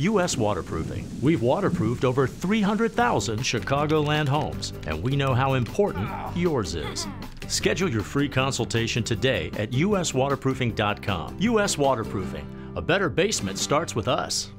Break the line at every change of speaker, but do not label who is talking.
U.S. Waterproofing. We've waterproofed over 300,000 Chicagoland homes, and we know how important yours is. Schedule your free consultation today at uswaterproofing.com. U.S. Waterproofing. A better basement starts with us.